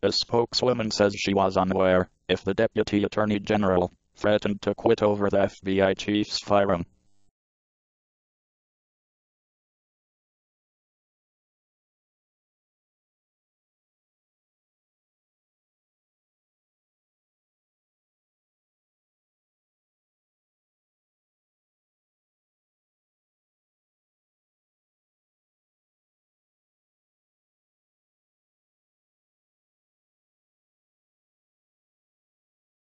A spokeswoman says she was unaware if the Deputy Attorney General threatened to quit over the FBI chief's firing.